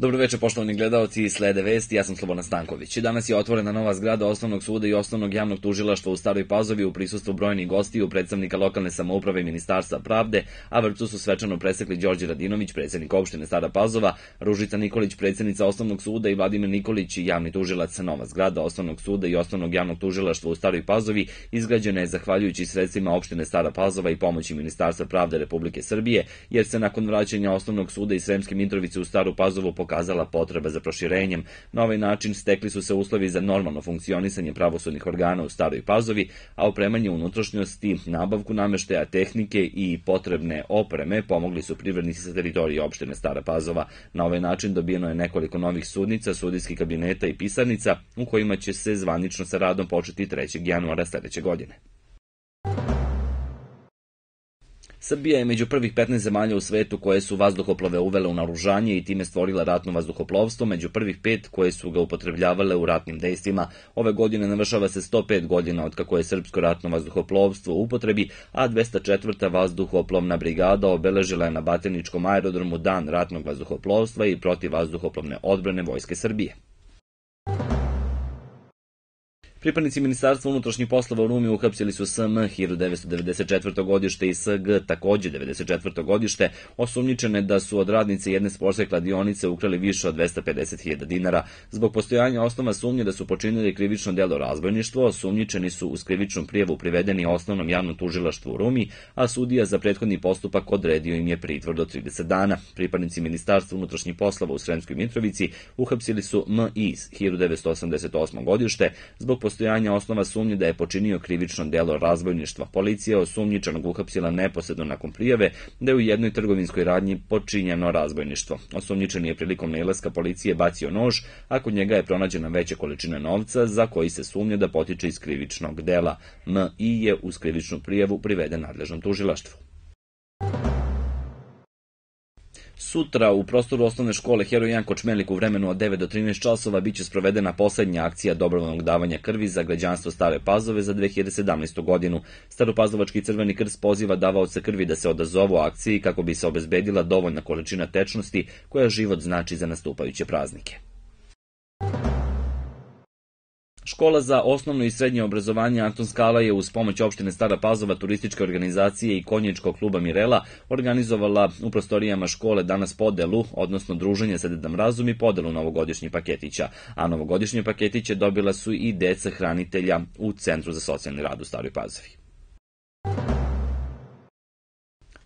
Dobroveče poštovani gledalci, slede vesti, ja sam Slobodan Stanković. Danas je otvorena nova zgrada osnovnog suda i osnovnog javnog tužilaštva u Staroj Pazovi u prisustvu brojnih gostiju, predstavnika lokalne samouprave i Ministarstva pravde, a vrpcu su svečano presekli Đorđe Radinović, predsednik opštine Stara Pazova, Ružica Nikolić, predsednica osnovnog suda i Vladimir Nikolić, javni tužilac. Nova zgrada osnovnog suda i osnovnog javnog tužilaštva u Staroj Pazovi izgrađena je zahvaljujući sredstvima opštine Stara Pazova i pomoći Ministarstva pravde Republike Srbije, jer se nakon vraćanja osnovnog suda i Sremske Mitrovice u Staru Pazovu pokazala potreba za proširenjem. Na ovaj način stekli su se uslovi za normalno funkcionisanje pravosudnih organa u Staroj Pazovi, a opremanje unutrašnjosti, nabavku nameštaja, tehnike i potrebne opreme pomogli su privrednici sa teritorije opštine Stara Pazova. Na ovaj način dobijeno je nekoliko novih sudnica, sudijskih kabineta i pisarnica u kojima će se zvanično sa radom početi 3. januara sledeće godine. Srbija je među prvih 15 zemalja u svetu koje su vazduhoplove uvele u naružanje i time stvorila ratno vazduhoplovstvo, među prvih pet koje su ga upotrebljavale u ratnim dejstvima. Ove godine navršava se 105 godina od kako je srpsko ratno vazduhoplovstvo u upotrebi, a 204. vazduhoplovna brigada obeležila je na Bateničkom aerodromu dan ratnog vazduhoplovstva i protiv vazduhoplovne odbrane Vojske Srbije. Pripadnici Ministarstva unutrašnjih poslova u Rumi uhapsili su SM 1994. godište i SG takođe 94. godište, osumnjičene da su od radnice jedne sportske kladionice ukrali više od 250.000 dinara. Zbog postojanja osnova sumnje da su počinili krivično delo razbojništvo, osumnjičeni su uz krivičnu prijevu privedeni osnovnom javnom tužilaštvu u Rumi, a sudija za prethodni postupak odredio im je pritvor do 30 dana. Pripadnici Ministarstva unutrašnjih poslova u Sremskoj Mitrovici uhapsili su MI 1988. godište zbog postojanja osnova sumnje da je počinio krivično delo razbojništva. Policija je osumnjičenog uhapsila neposredno nakon prijave da je u jednoj trgovinskoj radnji počinjeno razbojništvo. Osumnjičeni je prilikom nailaska policije bacio nož, a kod njega je pronađena veća količina novca za koji se sumnja da potiče iz krivičnog dela. M.I. je uz krivičnu prijavu priveden nadležnom tužilaštvu. Sutra u prostoru osnovne škole Heroj Jan Kočmelik u vremenu od 9 do 13 časova biće sprovedena poslednja akcija dobrovoljnog davanja krvi za građanstvo Stare Pazove za 2017. godinu. Staropazovački crveni krst poziva davaoce krvi da se odazovu akciji kako bi se obezbedila dovoljna količina tečnosti koja život znači za nastupajuće praznike. Škola za osnovno i srednje obrazovanje Anton Skala je uz pomoć opštine Stara Pazova, turističke organizacije i konjičkog kluba Mirela organizovala u prostorijama škole danas podelu, odnosno druženje sa Dedam Razum i podelu novogodišnjih paketića, a novogodišnje paketiće dobila su i deca hranitelja u Centru za socijalni rad u Staroj Pazovi.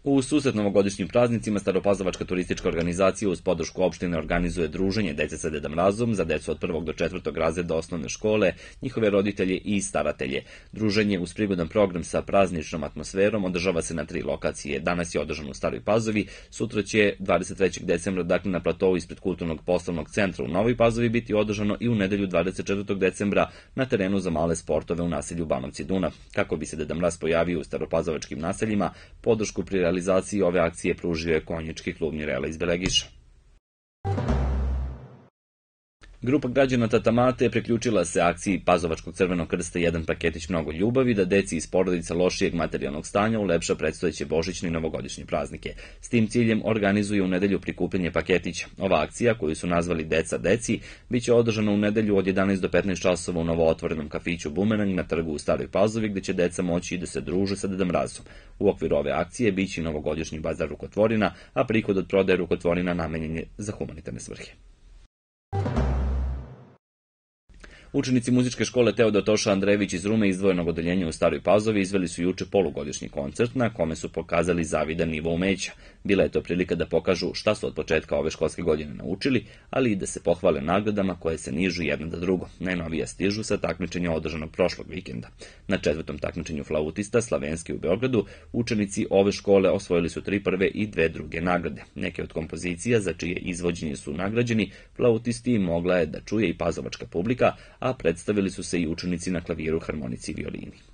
U susret novogodišnjim praznicima Staropazovačka turistička organizacija uz podršku opštine organizuje druženje dece sa Dedam Razum za decu od prvog do četvrtog razreda osnovne škole, njihove roditelje i staratelje. Druženje uz prigodan program sa prazničnom atmosferom održava se na tri lokacije. Danas je održano u Staroj Pazovi, sutra će 23. decembra dakle na platovu ispred kulturnog poslovnog centra u Novoj Pazovi biti održano i u nedelju 24. decembra na terenu za male sportove u naselju Banovci Dunav. Kako bi se Dedam Raz pojavio u staropazovačkim naseljima, podršku pri realizaciji ove akcije pružio je konjički klub Mirela iz Belegiša. Grupa građana Tatamate priključila se akciji Pazovačkog crvenog krsta jedan paketić mnogo ljubavi da deci iz porodica lošijeg materijalnog stanja ulepša predstojeće božićne i novogodišnje praznike. S tim ciljem organizuje u nedelju prikupljanje paketića. Ova akcija, koju su nazvali Deca Deci, biće održana u nedelju od 11 do 15 časova u novootvorenom kafiću Bumerang na trgu u Staroj Pazovi, gde će deca moći da se druže sa Dedam Razom. U okviru ove akcije biće novogodišnji bazar rukotvorina, a prihod od prodaje rukotvorina namenjen je za humanitarne svrhe. Učenici muzičke škole Teodor Toša Andrejević iz Rume izdvojenog odeljenja u Staroj Pazovi izveli su juče polugodišnji koncert na kome su pokazali zavidan nivo umeća. Bila je to prilika da pokažu šta su od početka ove školske godine naučili, ali i da se pohvale nagradama koje se nižu jedno da drugo. Najnovija stižu sa takmičenja održanog prošlog vikenda. Na četvrtom takmičenju flautista Slavenski u Beogradu učenici ove škole osvojili su tri prve i dve druge nagrade. Neke od kompozicija za čije izvođenje su nagrađeni flautisti mogla je da čuje i pazovačka publika, a predstavili su se i učenici na klaviru, harmonici i violini.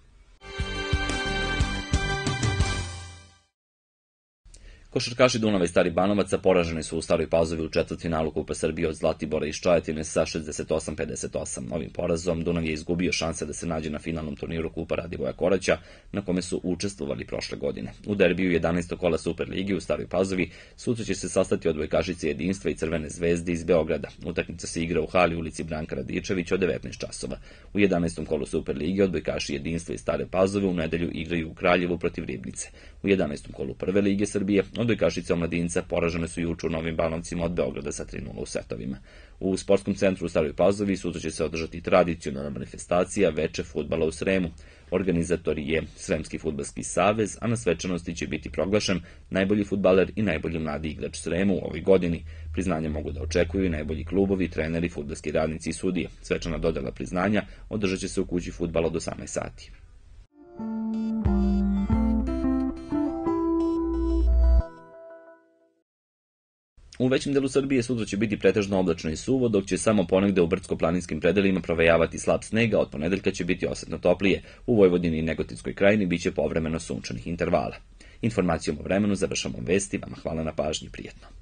Košarkaši Dunava i Stari Banovaca poraženi su u Staroj Pazovi u četvrtfinalu Kupa Srbije od Zlatibora i Ščajetine sa 68-58. Ovim porazom Dunav je izgubio šanse da se nađe na finalnom turniru Kupa Radivoja Koraća, na kome su učestvovali prošle godine. U derbiju 11. kola Superligi u Staroj Pazovi sutra će se sastati odbojkašice Jedinstva i Crvene zvezde iz Beograda. Utakmica se igra u hali ulici Branka Radičević od 19 časova. U 11. kolu Superligi odbojkaši Jedinstva i Stare Pazove u nedelju igraju u Kraljevu protiv Ribnice. U 11. kolu Prve lige Srbije odbojkašice omladinca poražene su juče u Novim Banovcima od Beograda sa 3-0 u setovima. U sportskom centru u Staroj Pazovi sutra će se održati tradicionalna manifestacija veče futbala u Sremu. Organizator je Sremski futbalski savez, a na svečanosti će biti proglašen najbolji futbaler i najbolji mladi igrač Sremu u ovoj godini. Priznanje mogu da očekuju i najbolji klubovi, treneri, futbalski radnici i sudije. Svečana dodela priznanja održat će se u kući futbala do 18 sati. U većem delu Srbije sutra će biti pretežno oblačno i suvo, dok će samo ponegde u brdsko-planinskim predelima provejavati slab snega, od ponedeljka će biti osetno toplije. U Vojvodini i Negotinskoj krajini biće povremeno sunčanih intervala. Informacijom o vremenu završamo vesti, vama hvala na pažnji, prijetno.